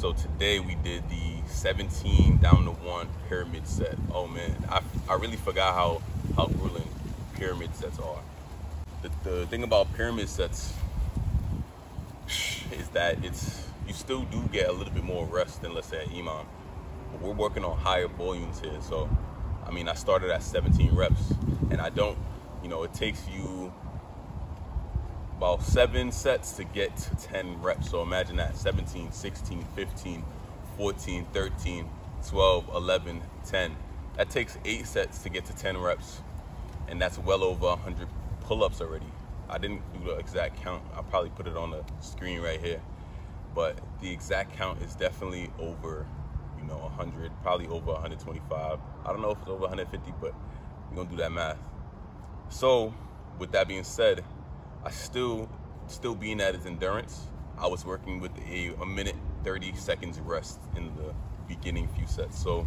So today we did the 17 down to one pyramid set. Oh man, I, I really forgot how, how grueling pyramid sets are. The, the thing about pyramid sets is that it's you still do get a little bit more rest than let's say at EMOM. But we're working on higher volumes here. So I mean I started at 17 reps and I don't, you know, it takes you about seven sets to get to 10 reps. So imagine that 17, 16, 15, 14, 13, 12, 11, 10. That takes eight sets to get to 10 reps. And that's well over 100 pull-ups already. I didn't do the exact count. I'll probably put it on the screen right here. But the exact count is definitely over, you know, 100, probably over 125. I don't know if it's over 150, but we're gonna do that math. So with that being said, I still, still being at his endurance, I was working with a, a minute 30 seconds rest in the beginning few sets. So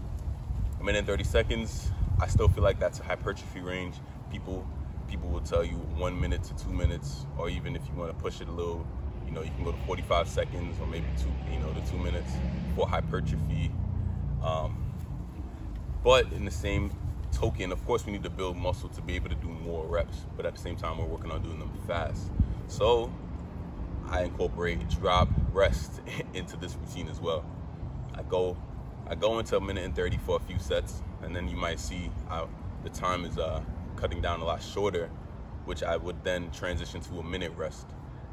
a minute 30 seconds, I still feel like that's a hypertrophy range. People, people will tell you one minute to two minutes, or even if you want to push it a little, you know, you can go to 45 seconds or maybe two, you know, to two minutes for hypertrophy. Um, but in the same token, of course, we need to build muscle to be able to do more reps, but at the same time, we're working on doing them fast. So I incorporate drop rest into this routine as well. I go, I go into a minute and 30 for a few sets, and then you might see how the time is uh, cutting down a lot shorter, which I would then transition to a minute rest,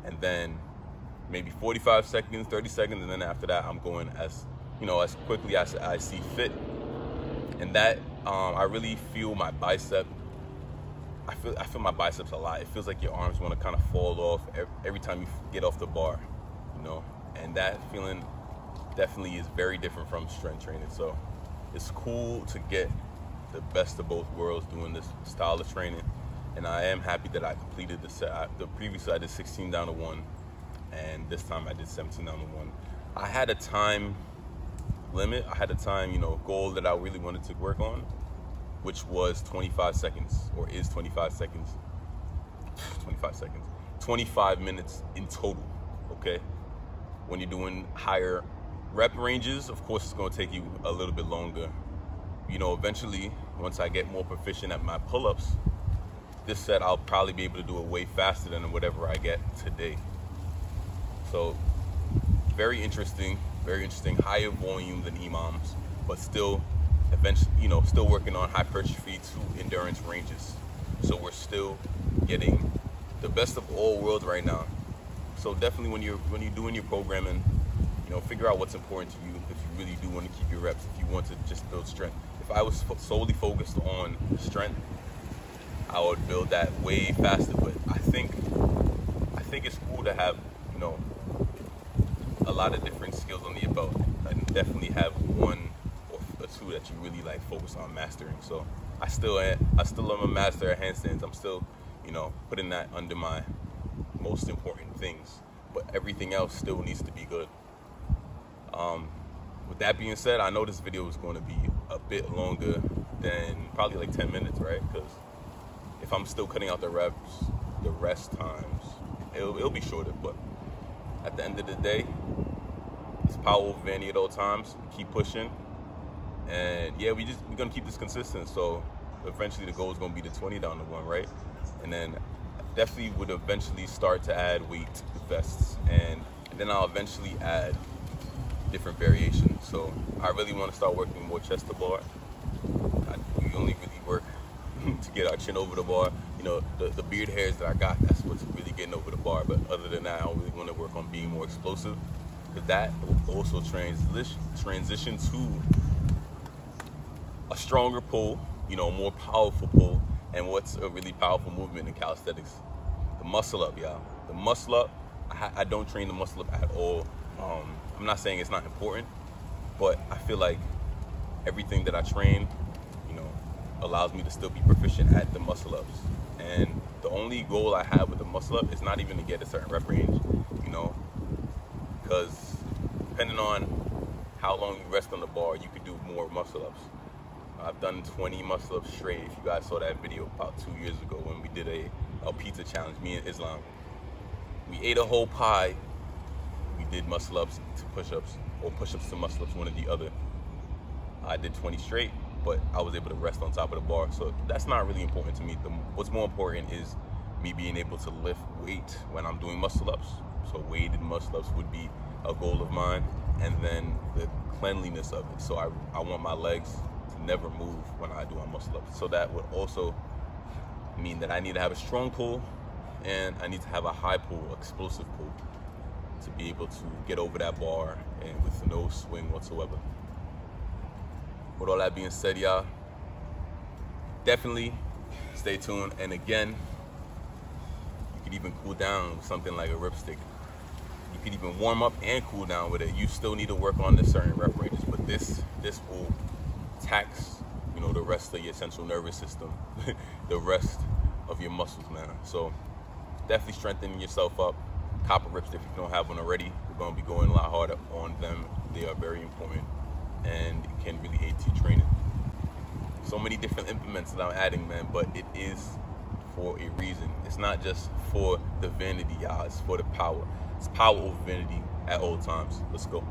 and then maybe 45 seconds, 30 seconds, and then after that, I'm going as you know as quickly as I see fit, and that um, I really feel my bicep. I feel I feel my biceps a lot. It feels like your arms want to kind of fall off every time you get off the bar, you know. And that feeling definitely is very different from strength training. So it's cool to get the best of both worlds doing this style of training. And I am happy that I completed the set. I, the previous I did 16 down to one, and this time I did 17 down to one. I had a time limit. I had a time, you know, goal that I really wanted to work on, which was 25 seconds, or is 25 seconds. 25 seconds. 25 minutes in total, okay? When you're doing higher rep ranges, of course, it's gonna take you a little bit longer. You know, eventually, once I get more proficient at my pull-ups, this set I'll probably be able to do it way faster than whatever I get today. So, very interesting very interesting, higher volume than EMOMs, but still eventually, you know, still working on hypertrophy to endurance ranges. So we're still getting the best of all worlds right now. So definitely when you're when you're doing your programming, you know, figure out what's important to you if you really do want to keep your reps, if you want to just build strength. If I was solely focused on strength, I would build that way faster. But I think I think it's cool to have, you know, a lot of different skills on your belt and definitely have one or two that you really like focus on mastering. So I still I still am a master at handstands. I'm still, you know, putting that under my most important things. But everything else still needs to be good. Um, with that being said, I know this video is going to be a bit longer than probably like 10 minutes, right? Because if I'm still cutting out the reps, the rest times, it'll, it'll be shorter. But at the end of the day, it's power over vanity at all times. Keep pushing. And yeah, we just we're gonna keep this consistent. So eventually the goal is gonna be the 20 down to one, right? And then definitely would eventually start to add weight to the vests. And, and then I'll eventually add different variations. So I really want to start working more chest to bar. I, we only really work to get our chin over the bar. You know, the, the beard hairs that I got, that's what's really getting over the bar. But other than that, I really want to work on being more explosive. Because that also transition, transition to a stronger pull, you know, a more powerful pull. And what's a really powerful movement in calisthenics? The muscle up, y'all. The muscle up, I, I, don't train the muscle up at all. Um, I'm not saying it's not important, but I feel like everything that I train, you know, allows me to still be proficient at the muscle ups. And the only goal I have with the muscle up is not even to get a certain rep range, know, because depending on how long you rest on the bar, you could do more muscle ups. I've done 20 muscle ups straight. If you guys saw that video about two years ago when we did a, a pizza challenge, me and Islam. We ate a whole pie. we did muscle ups to push ups or push ups to muscle ups, one or the other. I did 20 straight, but I was able to rest on top of the bar. So that's not really important to me. The, what's more important is me being able to lift weight when I'm doing muscle ups. So weighted muscle ups would be a goal of mine. And then the cleanliness of it. So I, I want my legs to never move when I do my muscle ups. So that would also mean that I need to have a strong pull and I need to have a high pull, explosive pull to be able to get over that bar and with no swing whatsoever. With all that being said, y'all, definitely stay tuned. And again, could even cool down with something like a ripstick. You could even warm up and cool down with it. You still need to work on the certain rep ranges, but this this will tax, you know, the rest of your central nervous system, the rest of your muscles, man. So definitely strengthening yourself up copper rips if you don't have one already. Going to be going a lot harder on them. They are very important and can really aid to training. So many different implements that I'm adding, man, but it is for a reason. It's not just for the vanity, y'all. It's for the power. It's power over vanity at all times. Let's go.